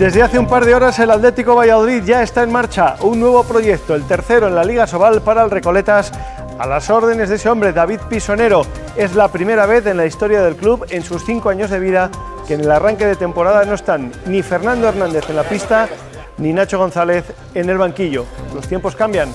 Desde hace un par de horas el Atlético Valladolid ya está en marcha, un nuevo proyecto, el tercero en la Liga Sobal para el Recoletas, a las órdenes de ese hombre, David Pisonero. Es la primera vez en la historia del club, en sus cinco años de vida, que en el arranque de temporada no están ni Fernando Hernández en la pista, ni Nacho González en el banquillo. Los tiempos cambian.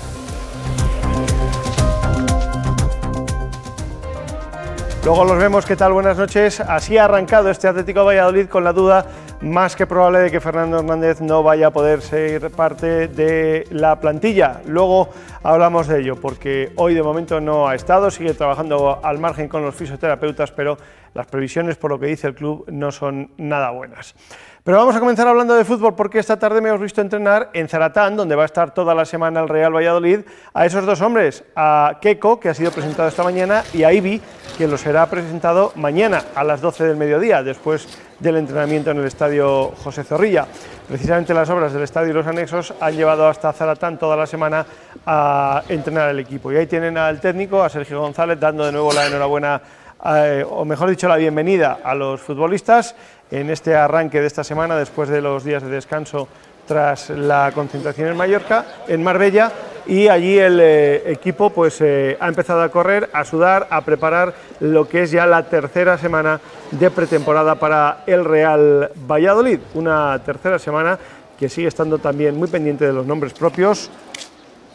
Luego los vemos, ¿qué tal? Buenas noches. Así ha arrancado este Atlético Valladolid con la duda más que probable de que Fernando Hernández no vaya a poder ser parte de la plantilla. Luego hablamos de ello, porque hoy de momento no ha estado, sigue trabajando al margen con los fisioterapeutas, pero las previsiones, por lo que dice el club, no son nada buenas. Pero vamos a comenzar hablando de fútbol porque esta tarde me hemos visto entrenar en Zaratán, donde va a estar toda la semana el Real Valladolid, a esos dos hombres, a Keco, que ha sido presentado esta mañana, y a Ibi, que lo será presentado mañana a las 12 del mediodía, después del entrenamiento en el estadio José Zorrilla. Precisamente las obras del estadio y los anexos han llevado hasta Zaratán toda la semana a entrenar al equipo. Y ahí tienen al técnico, a Sergio González, dando de nuevo la enhorabuena, eh, o mejor dicho, la bienvenida a los futbolistas en este arranque de esta semana, después de los días de descanso tras la concentración en Mallorca, en Marbella, y allí el eh, equipo pues, eh, ha empezado a correr, a sudar, a preparar lo que es ya la tercera semana de pretemporada para el Real Valladolid. Una tercera semana que sigue estando también muy pendiente de los nombres propios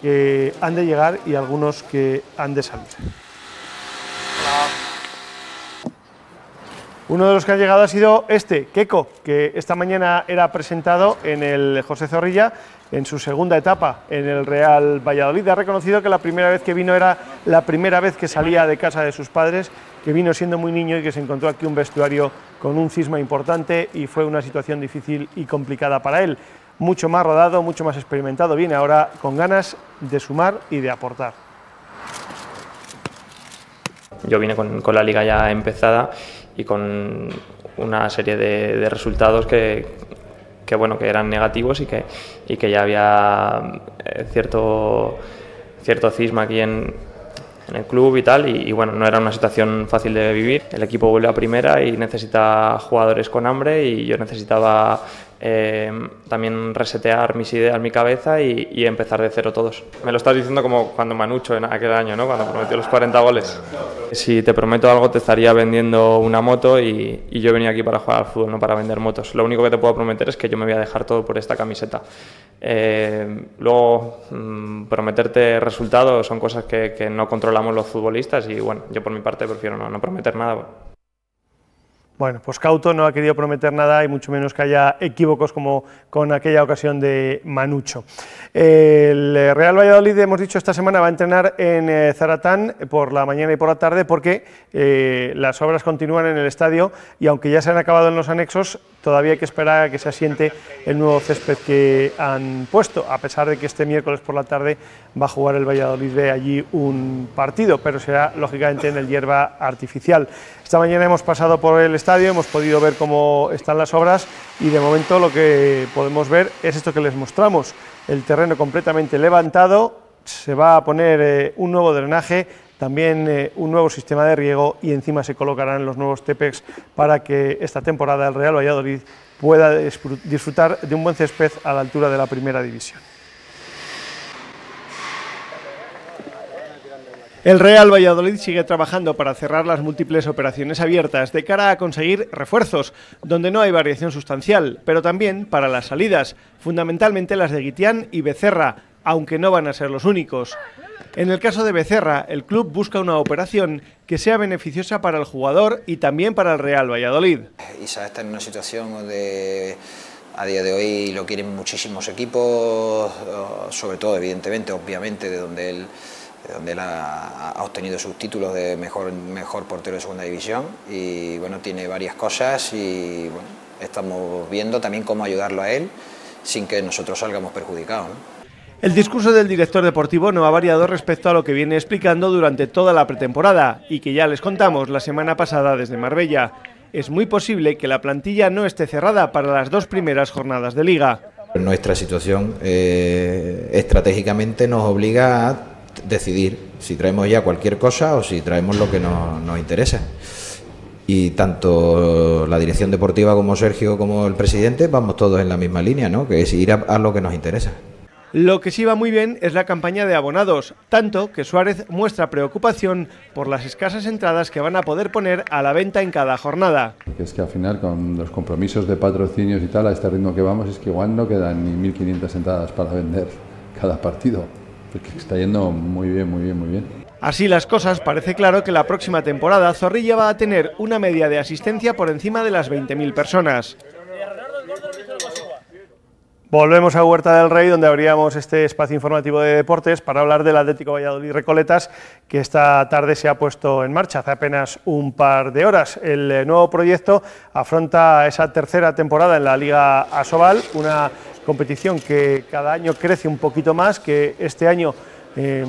que han de llegar y algunos que han de salir. Uno de los que ha llegado ha sido este, Keco, que esta mañana era presentado en el José Zorrilla en su segunda etapa en el Real Valladolid. Ha reconocido que la primera vez que vino era la primera vez que salía de casa de sus padres, que vino siendo muy niño y que se encontró aquí un vestuario con un cisma importante y fue una situación difícil y complicada para él. Mucho más rodado, mucho más experimentado, viene ahora con ganas de sumar y de aportar. Yo vine con, con la liga ya empezada y con una serie de, resultados que, que, bueno, que eran negativos y que, y que ya había eh, cierto, cierto cisma aquí en, en el club y tal, y, y, bueno, no era una situación fácil de vivir. El equipo vuelve a primera y necesita jugadores con hambre y yo necesitaba eh, también resetear mis ideas, mi cabeza y, empezar de cero todos. Me lo estás diciendo como cuando Manucho en aquel año, ¿no? cuando prometió los 40 goles. Si te prometo algo, te estaría vendiendo una moto y, yo venía aquí para jugar al fútbol, no para vender motos. Lo único que te puedo prometer es que yo me voy a dejar todo por esta camiseta. Eh, luego, mm, prometerte resultados son cosas que, no controlamos los futbolistas y bueno, yo por mi parte prefiero no, no prometer nada. Bueno, pues Cauto no ha querido prometer nada y mucho menos que haya equívocos como con aquella ocasión de Manucho. El Real Valladolid, hemos dicho, esta semana va a entrenar en eh, Zaratán por la mañana y por la tarde porque eh, las obras continúan en el estadio y aunque ya se han acabado en los anexos, todavía hay que esperar a que se asiente el nuevo césped que han puesto, a pesar de que este miércoles por la tarde va a jugar el Valladolid de allí un partido, pero será lógicamente en el hierba artificial. Esta mañana hemos pasado por el estadio, hemos podido ver cómo están las obras y de momento lo que podemos ver es esto que les mostramos, el terreno completamente levantado, se va a poner eh, un nuevo drenaje, también eh, un nuevo sistema de riego y encima se colocarán los nuevos TEPEX para que esta temporada el Real Valladolid pueda disfrutar de un buen césped a la altura de la primera división. El Real Valladolid sigue trabajando para cerrar las múltiples operaciones abiertas de cara a conseguir refuerzos, donde no hay variación sustancial, pero también para las salidas, fundamentalmente las de Guitián y Becerra, aunque no van a ser los únicos. En el caso de Becerra, el club busca una operación que sea beneficiosa para el jugador y también para el Real Valladolid. Isa está en una situación donde a día de hoy lo quieren muchísimos equipos, sobre todo, evidentemente, obviamente, de donde él donde él ha, obtenido sus títulos de mejor, mejor portero de segunda división y bueno, tiene varias cosas y bueno, estamos viendo también cómo ayudarlo a él sin que nosotros salgamos perjudicados. El discurso del director deportivo no ha variado respecto a lo que viene explicando durante toda la pretemporada y que ya les contamos la semana pasada desde Marbella. Es muy posible que la plantilla no esté cerrada para las dos primeras jornadas de liga. Nuestra situación eh, estratégicamente nos obliga a decidir si traemos ya cualquier cosa o si traemos lo que nos, interesa. y tanto la dirección deportiva como Sergio como el presidente vamos todos en la misma línea, ¿no? que es ir a, lo que nos interesa. Lo que sí va muy bien es la campaña de abonados, tanto que Suárez muestra preocupación por las escasas entradas que van a poder poner a la venta en cada jornada. es que al final con los compromisos de patrocinios y tal, a este ritmo que vamos, es que igual no quedan ni 1.500 entradas para vender cada partido, porque está yendo muy bien, muy bien, muy bien. Así las cosas, parece claro que la próxima temporada Zorrilla va a tener una media de asistencia por encima de las 20.000 personas. Volvemos a Huerta del Rey, donde abríamos este espacio informativo de deportes para hablar del Atlético Valladolid Recoletas, que esta tarde se ha puesto en marcha hace apenas un par de horas. El eh, nuevo proyecto afronta esa tercera temporada en la Liga Asobal, una competición que cada año crece un poquito más, que este año eh,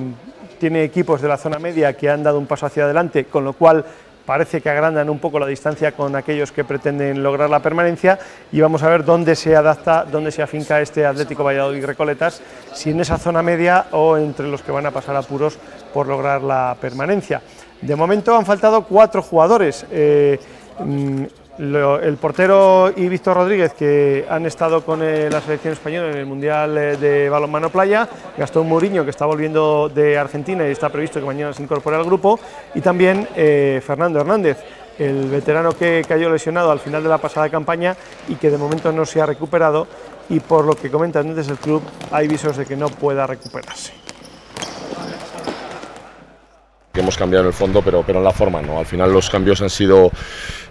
tiene equipos de la zona media que han dado un paso hacia adelante, con lo cual parece que agrandan un poco la distancia con aquellos que pretenden lograr la permanencia y vamos a ver dónde se adapta, dónde se afinca este Atlético Valladolid Recoletas, si en esa zona media o entre los que van a pasar apuros por lograr la permanencia. De momento han faltado cuatro jugadores. Eh, el portero y Víctor Rodríguez, que han estado con eh, la selección española en el Mundial eh, de Balonmano Playa, Gastón Mourinho, que está volviendo de Argentina y está previsto que mañana se incorpore al grupo, y también eh, Fernando Hernández, el veterano que cayó lesionado al final de la pasada campaña y que de momento no se ha recuperado, y por lo que comentan desde el club, hay visos de que no pueda recuperarse que hemos cambiado en el fondo, pero, pero en la forma, ¿no? Al final los cambios han sido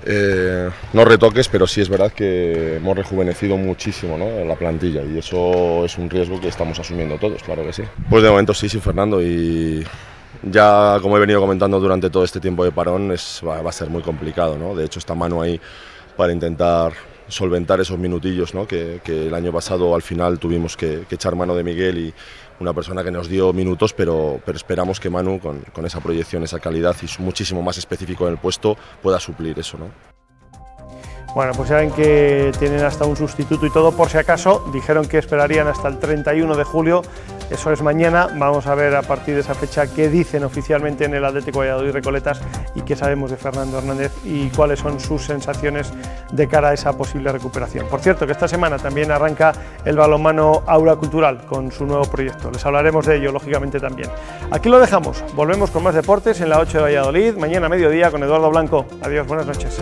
eh, no retoques, pero sí es verdad que hemos rejuvenecido muchísimo ¿no? la plantilla y eso es un riesgo que estamos asumiendo todos, claro que sí. Pues de momento sí, sí, Fernando, y ya como he venido comentando durante todo este tiempo de parón, es, va, a ser muy complicado, ¿no? De hecho está mano ahí para intentar solventar esos minutillos ¿no? que, el año pasado al final tuvimos que, que echar mano de Miguel y una persona que nos dio minutos, pero, pero esperamos que Manu, con, con, esa proyección, esa calidad y muchísimo más específico en el puesto, pueda suplir eso. ¿no? Bueno, pues saben que tienen hasta un sustituto y todo por si acaso. Dijeron que esperarían hasta el 31 de julio. Eso es mañana. Vamos a ver a partir de esa fecha qué dicen oficialmente en el Atlético Valladolid Recoletas y qué sabemos de Fernando Hernández y cuáles son sus sensaciones de cara a esa posible recuperación. Por cierto, que esta semana también arranca el balonmano Aura Cultural con su nuevo proyecto. Les hablaremos de ello, lógicamente, también. Aquí lo dejamos. Volvemos con más deportes en la 8 de Valladolid. Mañana a mediodía con Eduardo Blanco. Adiós, buenas noches.